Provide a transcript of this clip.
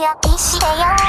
焼してよ